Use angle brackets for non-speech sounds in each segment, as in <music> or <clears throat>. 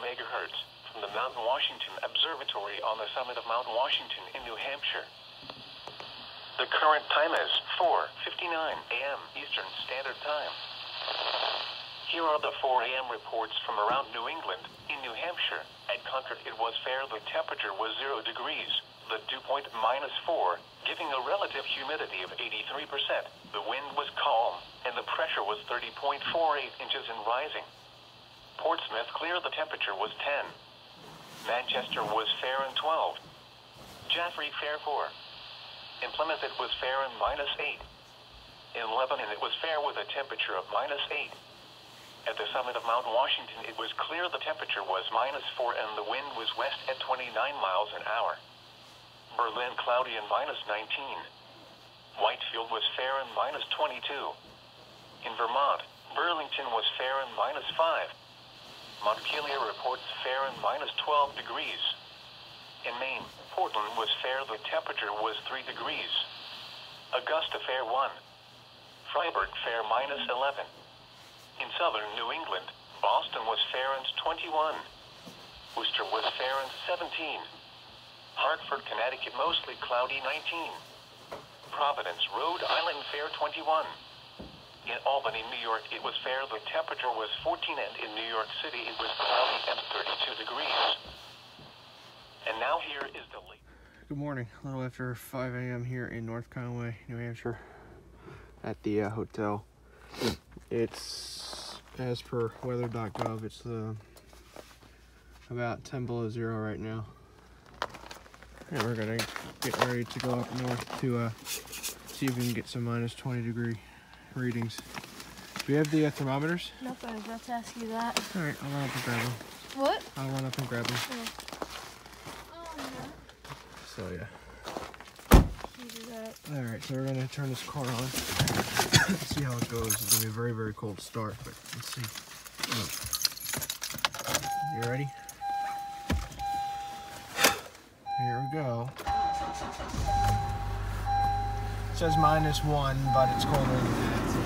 megahertz from the Mount Washington Observatory on the summit of Mount Washington in New Hampshire. The current time is 4:59 a.m. Eastern Standard Time. Here are the 4 a.m. reports from around New England. In New Hampshire, at Concord it was fair the temperature was 0 degrees. The dew point minus 4, giving a relative humidity of 83%. The wind was calm, and the pressure was 30.48 inches and rising. Portsmouth clear the temperature was 10. Manchester was fair and 12. Jaffrey fair 4. In Plymouth it was fair and minus 8. In Lebanon it was fair with a temperature of minus 8. At the summit of Mount Washington it was clear the temperature was minus 4 and the wind was west at 29 miles an hour. Berlin cloudy and minus 19. Whitefield was fair and minus 22. In Vermont, Burlington was fair and minus 5. Montpelier reports fair and minus 12 degrees. In Maine, Portland was fair, the temperature was 3 degrees. Augusta fair 1. Fryeburg fair minus 11. In southern New England, Boston was fair and 21. Worcester was fair and 17. Hartford, Connecticut mostly cloudy 19. Providence, Rhode Island fair 21. In Albany, New York, it was fair. The temperature was 14, and in New York City, it was cloudy and 32 degrees. And now here is the late. Good morning. A little after 5 a.m. here in North Conway, New Hampshire, at the uh, hotel. It's as per weather.gov. It's uh, about 10 below zero right now, and we're gonna get ready to go up north to uh, see if we can get some minus 20 degree readings. Do we have the uh, thermometers? Nope, I was about to ask you that. All right, I'll run up and grab them. What? I'll run up and grab them. Oh, So yeah. All right, so we're gonna turn this car on. <coughs> see how it goes. It's gonna be a very, very cold start, but let's see. Oh. You ready? Here we go. It says minus one, but it's colder than that. So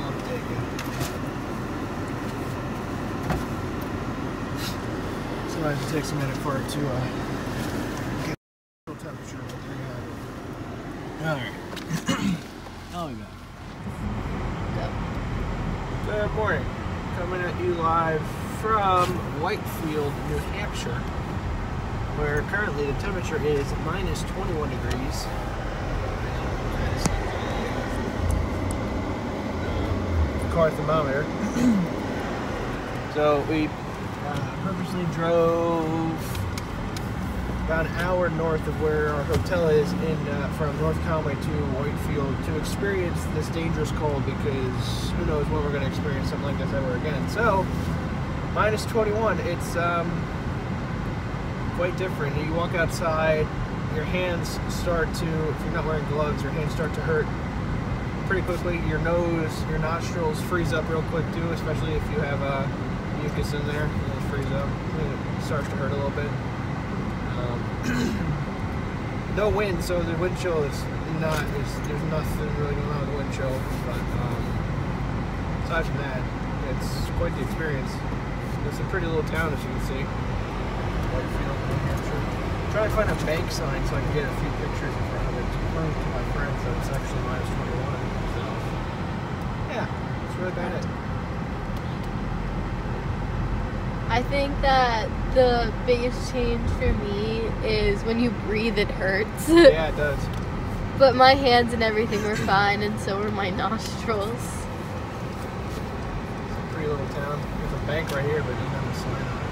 we'll take it. Sometimes it takes a minute for it to uh, get the temperature. All right. I'll be back. Good morning. Coming at you live from Whitefield, New Hampshire, where currently the temperature is minus 21 degrees. Car thermometer. <clears throat> so we uh, purposely drove about an hour north of where our hotel is in uh, from North Conway to Whitefield to experience this dangerous cold because who knows when we're going to experience something like this ever again. So, minus 21, it's um, quite different. You walk outside, your hands start to, if you're not wearing gloves, your hands start to hurt pretty quickly. Your nose, your nostrils freeze up real quick too, especially if you have uh, mucus in there. It'll freeze up. It starts to hurt a little bit. Um, <clears throat> no wind, so the wind chill is not. Is, there's nothing really going on with the wind chill. But um, aside from that, it's quite the experience. It's a pretty little town, as you can see. Whitefield, New Hampshire. Try to find a bank sign so I can get a few pictures in front of it to prove to my friends that it's actually minus 21. Yeah, that's really about it. I think that the biggest change for me is when you breathe, it hurts. <laughs> Yeah, it does. but my hands and everything were fine, and so were my <laughs> nostrils. It's a pretty little town. There's a bank right here, but it doesn't have a sign on